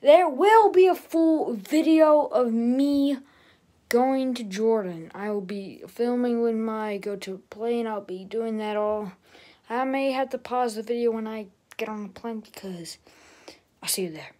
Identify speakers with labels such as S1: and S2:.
S1: there will be a full video of me going to Jordan. I will be filming when my go to plane. I'll be doing that all. I may have to pause the video when I get on the plane because I'll see you there.